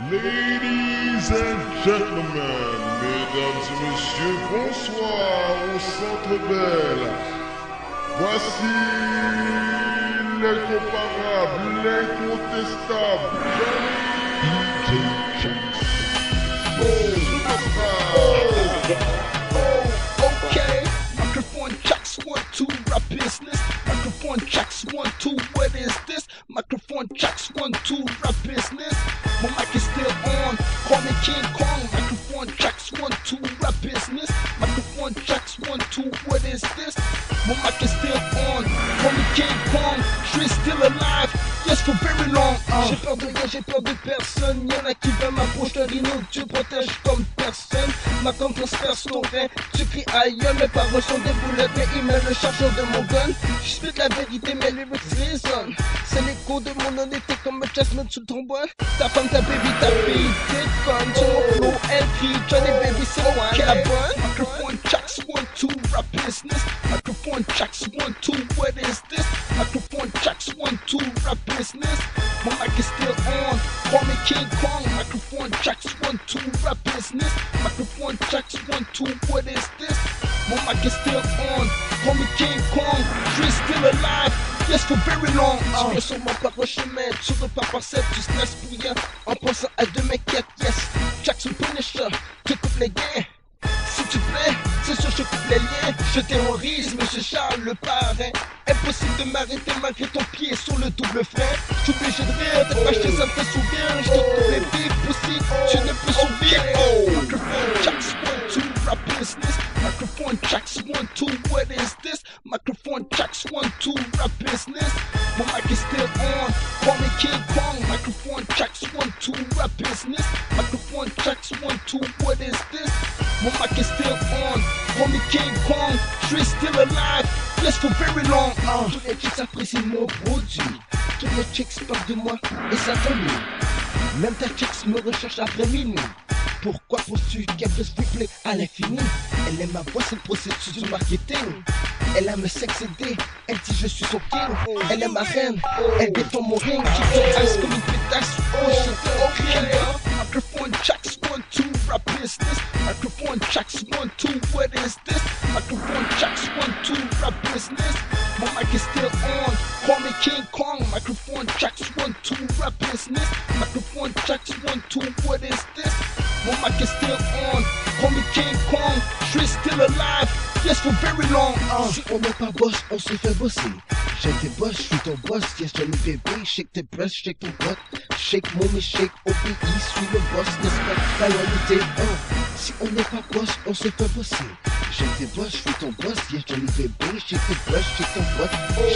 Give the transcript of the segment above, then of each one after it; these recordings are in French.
Ladies and gentlemen, mesdames et messieurs, bonsoir au Centre Bell. Voici l'incomparable, l'incontestable DJ Jax. Oh, Call me King Kong. Microphone checks one two rap business. Microphone checks one two. What is this? My mic is still Very long. J'ai peur de rien, j'ai peur de personne. Y'en a qui veulent m'approcher, Rino, tu protèges comme personne. Ma confiance rein. Tu cries aïe, mes paroles sont des boulettes, mais il met le de mon gun. Je spit la vérité, mes lyrics résonnent. C'est l'écho de mon honnêteté comme un chessman sous le trombone. Ta femme, ta baby, ta fille, t'es conne. Sur flow, elle crie, Johnny baby, c'est moi la bonne. Microphone checks one two rap business. Microphone checks one two, what is business. My mic is still on. Call me King Kong. Microphone checks one two rap business. Microphone checks one two, what is this? My mic is still on. Call me King Kong. Still alive. Yes, for very long. Je sur mon le chemin. Tu repars par cette, tu stresses pour rien. En pensant à deux quêtes, yes. Jackson Punisher. Tu coupes les gains. S'il te plaît, c'est sûr je coupe les liens Je terrorise monsieur Charles le parrain Impossible de m'arrêter malgré ton pied sur le double frein Je obligé de rire, de fâcher ça me fait sourire Je te les bifs aussi, tu ne peux survivre Microphone checks one two rap business. Microphone checks one two what is this? Microphone checks one two rap business. My mic is still on. Call me King Kong Microphone checks one two rap business. Microphone checks one two what is this? My mic is still on. Call me King Kong suis still alive Yes for very long uh. Tous les chicks apprécient mon produit. Tous les chicks parlent de moi et ça tombe Même ta chicks me recherche après minuit. Pourquoi penses-tu qu'elle veut se replay à l'infini? Elle aime ma voix, c'est le processus du marketing. Elle aime me sexéder, elle dit je suis son king. Elle aime ma reine, elle défend mon ring. Qui ice comme une pétasse, oh shit, okay Microphone checks, one, two, rap business. Microphone checks, one, two, what is this? Microphone checks, Microphone checks, one, two, rap business Microphone checks, one, two, what is this? My mic is still on, call me King Kong, suis still alive, yes for very long. Uh. Si on n'est pas boss, on se fait bosser. J'aime tes boss, je suis ton boss, yes Johnny baby, shake tes breasts, shake ton butt, shake mommy, shake OPE, suis le boss, respecte la loyauté. Uh. Si on n'est pas boss, on se fait bosser. J'aime tes boss, je suis ton boss, yes Johnny baby, shake tes breasts, shake ton butt,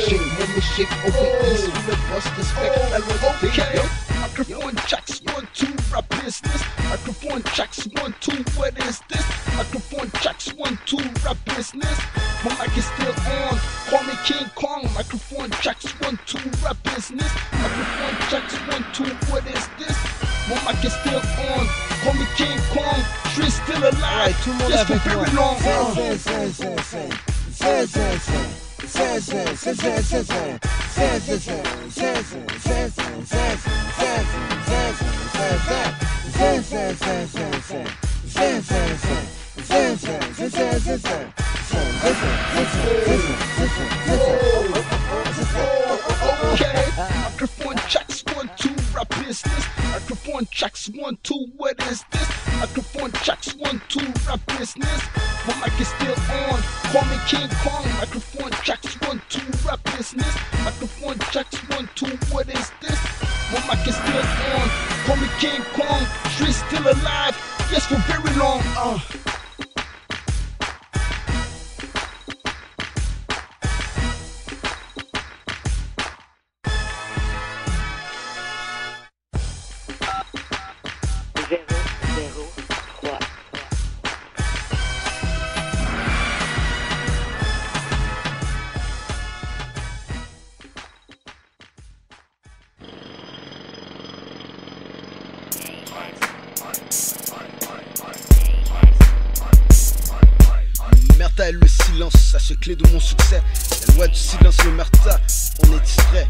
shake mommy, shake OPE, suis le boss, respecte la loyauté. Okay. Microphone checks one two rap business. Microphone checks one two what is this? Microphone checks one two rap business. My mic is still on. Call me King Kong. Microphone checks one two rap business. Microphone checks one two what is this? My mic is still on. Call me King Kong, Tree still alive. All right, two more Just left. Just long. Microphone checks one two what is this? Microphone checks one two rap business. My mic is still on. Call me King Kong. Microphone checks one two rap business. Microphone checks one two what is this? My mic is still on. Call me King Kong. Suis still alive. Yes for very long. Uh. Est le silence, sache clé de mon succès. La loi du silence, le Merta, on est distrait.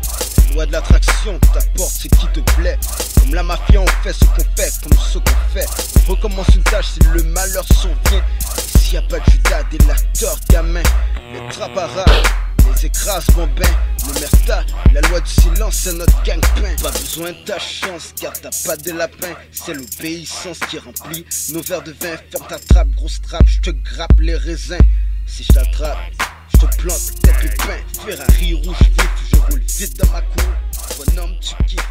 Loi de l'attraction, t'apportes ce qui te plaît. Comme la mafia, on fait ce qu'on fait, comme ce qu'on fait. On recommence une tâche si le malheur survient. S'il y a pas de Judas, délateur, gamin. Les traparas, les écrases bambins. Le merta, la du silence, c'est notre gang-pain. Pas besoin de ta chance, car t'as pas de lapin. C'est l'obéissance qui remplit nos verres de vin. Ferme ta trappe, grosse trappe, je te grappe les raisins. Si je t'attrape, je te plante tes pépins. Ferrari rouge vif, je roule vite dans ma cour. Bonhomme, tu kiffes